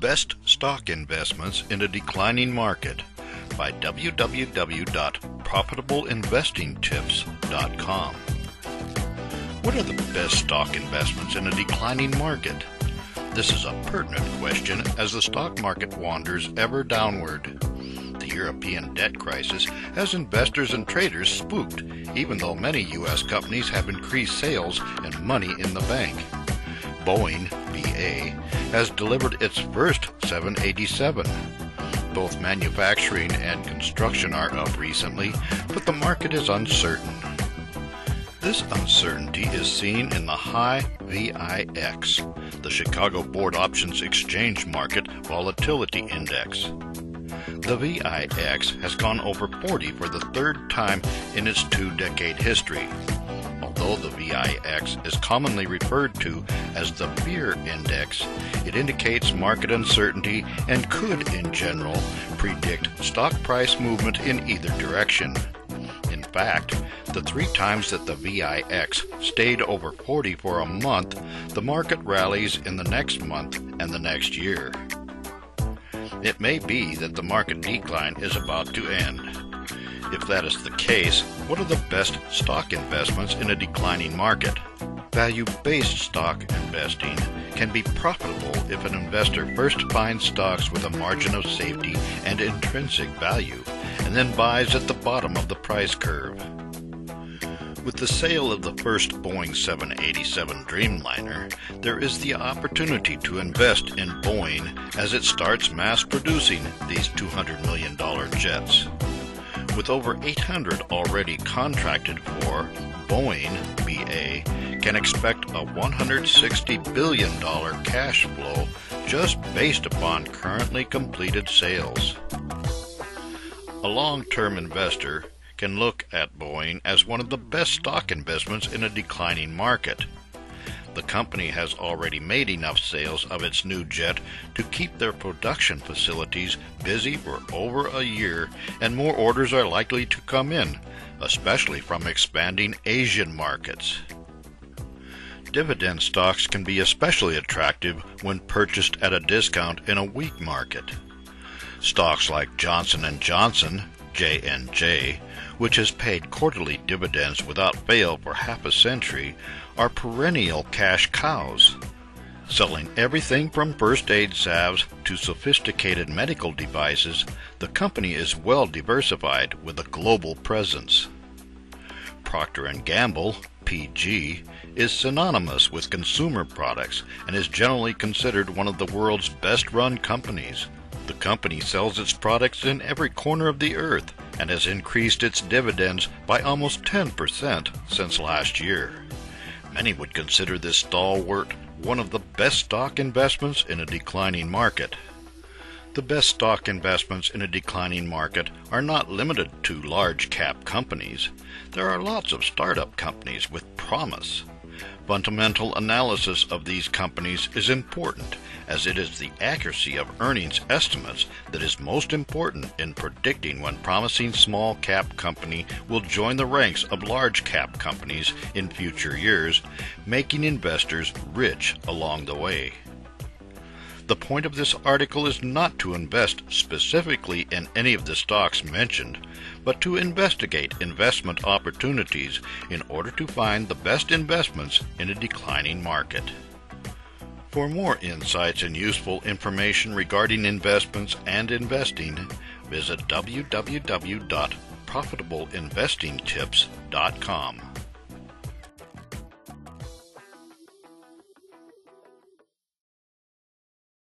Best Stock Investments in a Declining Market by www.profitableInvestingTips.com. What are the best stock investments in a declining market? This is a pertinent question as the stock market wanders ever downward. The European debt crisis has investors and traders spooked, even though many U.S. companies have increased sales and money in the bank. Boeing, BA, has delivered its first 787. Both manufacturing and construction are up recently, but the market is uncertain. This uncertainty is seen in the high VIX, the Chicago Board Options Exchange Market Volatility Index. The VIX has gone over 40 for the third time in its two decade history. Although the VIX is commonly referred to as the fear index, it indicates market uncertainty and could, in general, predict stock price movement in either direction In fact, the three times that the VIX stayed over 40 for a month, the market rallies in the next month and the next year. It may be that the market decline is about to end. If that is the case, what are the best stock investments in a declining market? Value based stock investing can be profitable if an investor first finds stocks with a margin of safety and intrinsic value and then buys at the bottom of the price curve. With the sale of the first Boeing 787 Dreamliner, there is the opportunity to invest in Boeing as it starts mass producing these $200 million jets. With over 800 already contracted for, Boeing BA can expect a $160 billion cash flow just based upon currently completed sales. A long-term investor can look at Boeing as one of the best stock investments in a declining market. The company has already made enough sales of its new jet to keep their production facilities busy for over a year, and more orders are likely to come in, especially from expanding Asian markets. Dividend stocks can be especially attractive when purchased at a discount in a weak market. Stocks like Johnson & Johnson, J&J, which has paid quarterly dividends without fail for half a century, are perennial cash cows. Selling everything from first aid salves to sophisticated medical devices, the company is well diversified with a global presence. Procter & Gamble, PG, is synonymous with consumer products and is generally considered one of the world's best run companies. The company sells its products in every corner of the earth and has increased its dividends by almost 10% since last year. Many would consider this stalwart one of the best stock investments in a declining market. The best stock investments in a declining market are not limited to large cap companies. There are lots of startup companies with promise. Fundamental analysis of these companies is important as it is the accuracy of earnings estimates that is most important in predicting when promising small cap company will join the ranks of large cap companies in future years, making investors rich along the way. The point of this article is not to invest specifically in any of the stocks mentioned, but to investigate investment opportunities in order to find the best investments in a declining market. For more insights and useful information regarding investments and investing, visit www.profitableinvestingtips.com.